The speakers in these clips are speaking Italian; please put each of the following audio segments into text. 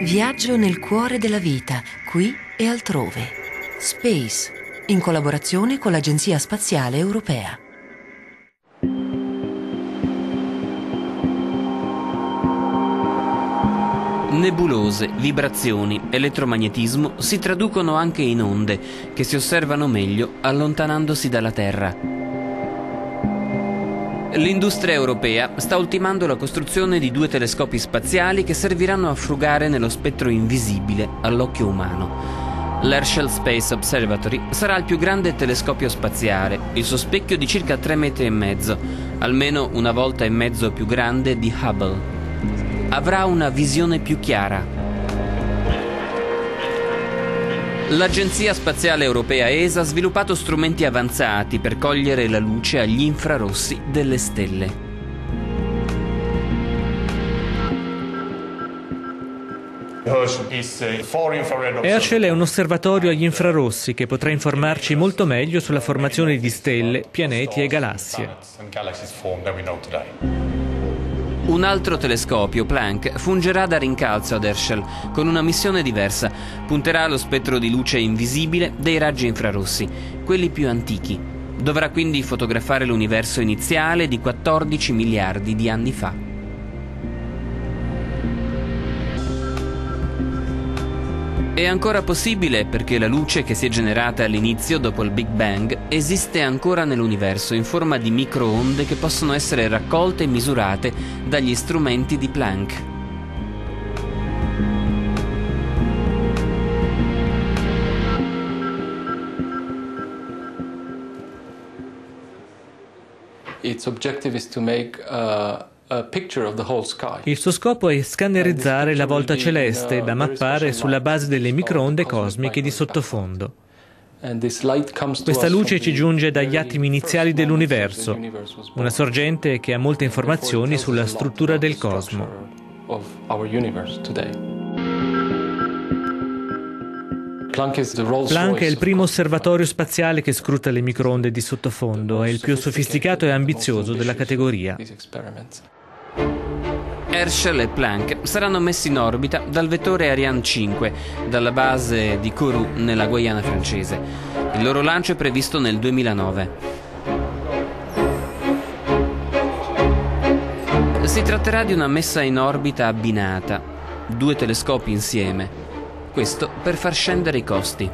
Viaggio nel cuore della vita, qui e altrove. Space, in collaborazione con l'Agenzia Spaziale Europea. Nebulose, vibrazioni, elettromagnetismo si traducono anche in onde che si osservano meglio allontanandosi dalla Terra. L'industria europea sta ultimando la costruzione di due telescopi spaziali che serviranno a frugare nello spettro invisibile all'occhio umano. L'Herschel Space Observatory sarà il più grande telescopio spaziale, il suo specchio di circa 3 metri e mezzo, almeno una volta e mezzo più grande di Hubble avrà una visione più chiara. L'Agenzia Spaziale Europea ESA ha sviluppato strumenti avanzati per cogliere la luce agli infrarossi delle stelle. Herschel è un osservatorio agli infrarossi che potrà informarci molto meglio sulla formazione di stelle, pianeti e galassie. Un altro telescopio, Planck, fungerà da rincalzo ad Herschel con una missione diversa. Punterà allo spettro di luce invisibile dei raggi infrarossi, quelli più antichi. Dovrà quindi fotografare l'universo iniziale di 14 miliardi di anni fa. È ancora possibile perché la luce che si è generata all'inizio dopo il Big Bang esiste ancora nell'universo in forma di microonde che possono essere raccolte e misurate dagli strumenti di Planck. Its objective is to make uh... Il suo scopo è scannerizzare la volta celeste da mappare sulla base delle microonde cosmiche di sottofondo. Questa luce ci giunge dagli attimi iniziali dell'universo, una sorgente che ha molte informazioni sulla struttura del cosmo. Planck è il primo osservatorio spaziale che scruta le microonde di sottofondo, è il più sofisticato e ambizioso della categoria. Herschel e Planck saranno messi in orbita dal vettore Ariane 5 dalla base di Kourou nella Guayana francese. Il loro lancio è previsto nel 2009. Si tratterà di una messa in orbita abbinata, due telescopi insieme. Questo per far scendere i costi.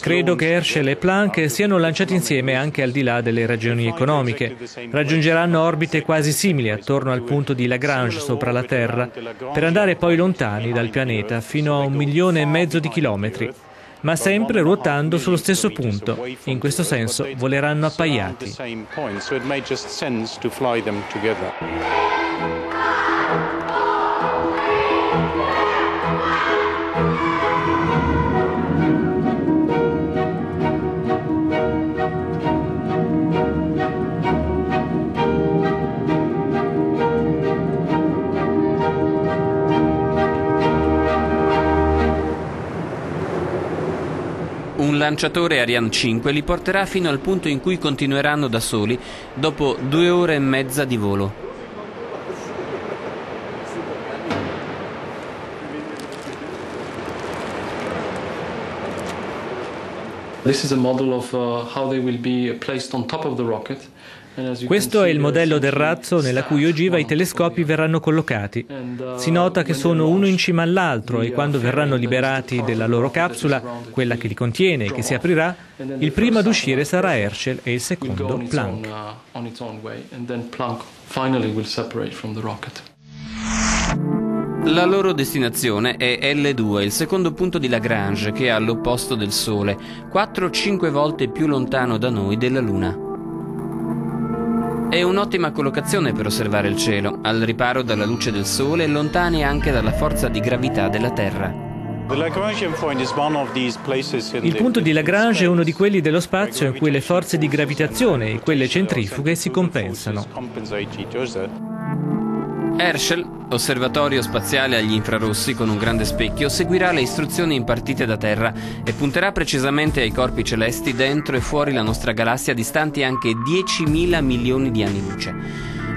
Credo che Herschel e Planck siano lanciati insieme anche al di là delle ragioni economiche. Raggiungeranno orbite quasi simili attorno al punto di Lagrange sopra la Terra, per andare poi lontani dal pianeta fino a un milione e mezzo di chilometri ma sempre ruotando sullo stesso punto. In questo senso voleranno appaiati. Lanciatore Ariane 5 li porterà fino al punto in cui continueranno da soli dopo due ore e mezza di volo. This is a model of uh, how they will be placed on top of the rocket. Questo è il modello del razzo nella cui ogiva i telescopi verranno collocati. Si nota che sono uno in cima all'altro e quando verranno liberati della loro capsula, quella che li contiene e che si aprirà, il primo ad uscire sarà Herschel e il secondo Planck. La loro destinazione è L2, il secondo punto di Lagrange, che è all'opposto del Sole, 4-5 volte più lontano da noi della Luna. È un'ottima collocazione per osservare il cielo, al riparo dalla luce del sole e lontani anche dalla forza di gravità della Terra. Il punto di Lagrange è uno di quelli dello spazio in cui le forze di gravitazione e quelle centrifughe si compensano. Herschel, osservatorio spaziale agli infrarossi con un grande specchio, seguirà le istruzioni impartite da Terra e punterà precisamente ai corpi celesti dentro e fuori la nostra galassia distanti anche 10.000 milioni di anni luce.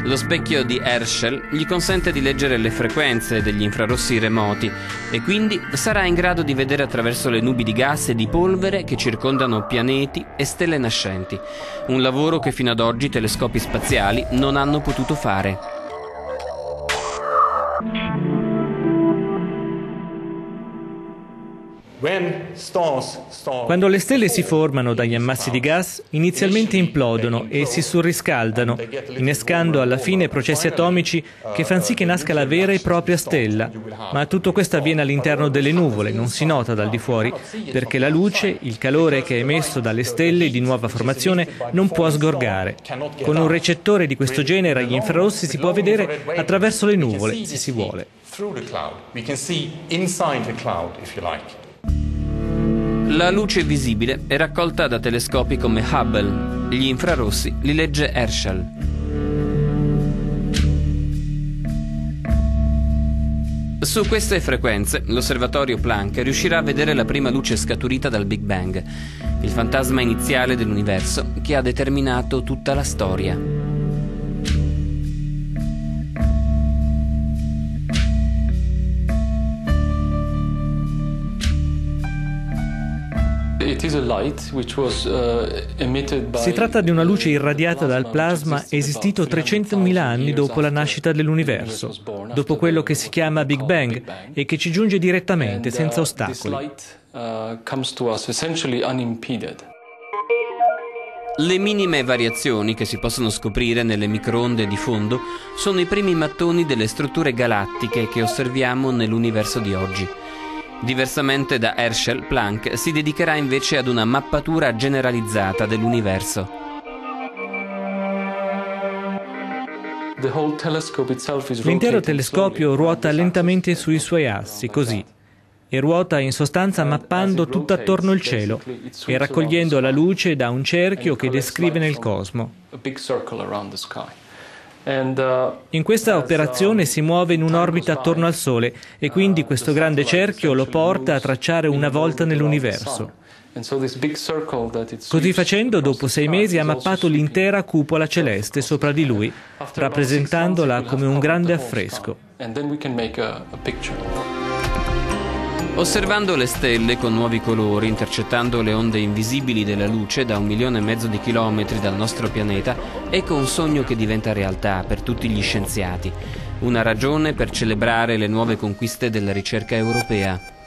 Lo specchio di Herschel gli consente di leggere le frequenze degli infrarossi remoti e quindi sarà in grado di vedere attraverso le nubi di gas e di polvere che circondano pianeti e stelle nascenti, un lavoro che fino ad oggi telescopi spaziali non hanno potuto fare. Quando le stelle si formano dagli ammassi di gas, inizialmente implodono e si surriscaldano, innescando alla fine processi atomici che fanno sì che nasca la vera e propria stella. Ma tutto questo avviene all'interno delle nuvole, non si nota dal di fuori, perché la luce, il calore che è emesso dalle stelle di nuova formazione non può sgorgare. Con un recettore di questo genere agli infrarossi si può vedere attraverso le nuvole, se si vuole. La luce visibile è raccolta da telescopi come Hubble. Gli infrarossi li legge Herschel. Su queste frequenze l'osservatorio Planck riuscirà a vedere la prima luce scaturita dal Big Bang, il fantasma iniziale dell'universo che ha determinato tutta la storia. Si tratta di una luce irradiata dal plasma esistito 300.000 anni dopo la nascita dell'universo, dopo quello che si chiama Big Bang e che ci giunge direttamente, uh, senza ostacoli. Uh, Le minime variazioni che si possono scoprire nelle microonde di fondo sono i primi mattoni delle strutture galattiche che osserviamo nell'universo di oggi. Diversamente da Herschel, Planck si dedicherà invece ad una mappatura generalizzata dell'universo. L'intero telescopio ruota lentamente sui suoi assi, così, e ruota in sostanza mappando tutto attorno il cielo e raccogliendo la luce da un cerchio che descrive nel cosmo. Uh, in questa operazione si muove in un'orbita attorno al Sole e quindi questo grande cerchio lo porta a tracciare una volta nell'universo. Così facendo, dopo sei mesi ha mappato l'intera cupola celeste sopra di lui, rappresentandola come un grande affresco. Osservando le stelle con nuovi colori, intercettando le onde invisibili della luce da un milione e mezzo di chilometri dal nostro pianeta, ecco un sogno che diventa realtà per tutti gli scienziati, una ragione per celebrare le nuove conquiste della ricerca europea.